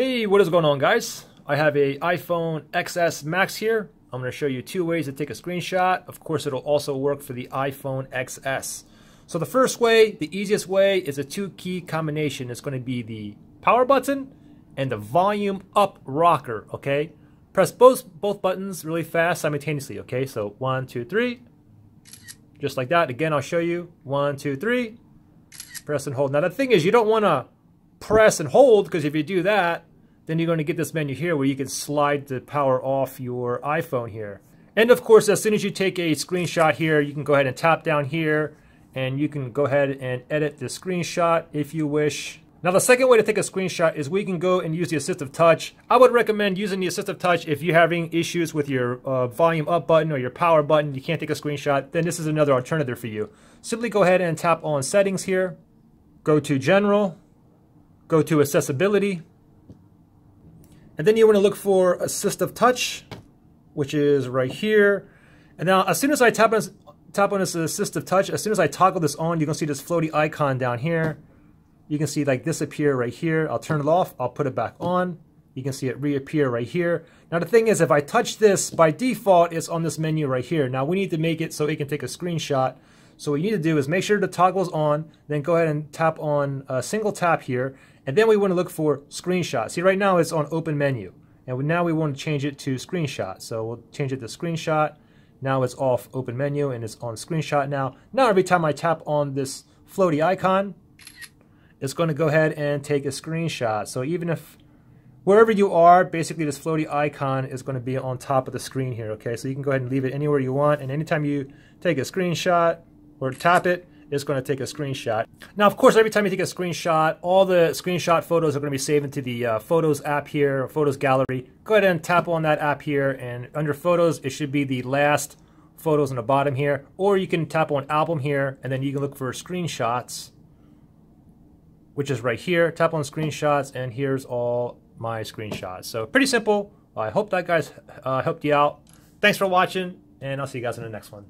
Hey, what is going on guys? I have a iPhone XS Max here. I'm going to show you two ways to take a screenshot. Of course, it'll also work for the iPhone XS. So the first way, the easiest way, is a two key combination. It's going to be the power button and the volume up rocker, okay? Press both, both buttons really fast simultaneously, okay? So one, two, three. Just like that. Again, I'll show you. One, two, three. Press and hold. Now the thing is, you don't want to press and hold because if you do that, then you're going to get this menu here where you can slide the power off your iPhone here. And of course, as soon as you take a screenshot here, you can go ahead and tap down here and you can go ahead and edit the screenshot if you wish. Now the second way to take a screenshot is we can go and use the assistive touch. I would recommend using the assistive touch if you're having issues with your uh, volume up button or your power button, you can't take a screenshot, then this is another alternative for you. Simply go ahead and tap on settings here, go to general, go to accessibility, and then you want to look for assistive touch, which is right here. And now as soon as I tap on, tap on this uh, assistive touch, as soon as I toggle this on, you can see this floaty icon down here. You can see like this appear right here. I'll turn it off. I'll put it back on. You can see it reappear right here. Now the thing is, if I touch this, by default, it's on this menu right here. Now we need to make it so it can take a screenshot. So what you need to do is make sure the toggle's on, then go ahead and tap on a single tap here, and then we want to look for screenshot. See, right now it's on open menu. And now we want to change it to screenshot. So we'll change it to screenshot. Now it's off open menu and it's on screenshot now. Now every time I tap on this floaty icon, it's going to go ahead and take a screenshot. So even if wherever you are, basically this floaty icon is going to be on top of the screen here, okay? So you can go ahead and leave it anywhere you want, and anytime you take a screenshot or tap it, it's going to take a screenshot. Now, of course, every time you take a screenshot, all the screenshot photos are going to be saved into the uh, Photos app here, Photos Gallery. Go ahead and tap on that app here, and under Photos, it should be the last photos on the bottom here. Or you can tap on Album here, and then you can look for screenshots, which is right here. Tap on Screenshots, and here's all my screenshots. So pretty simple. I hope that guys uh, helped you out. Thanks for watching, and I'll see you guys in the next one.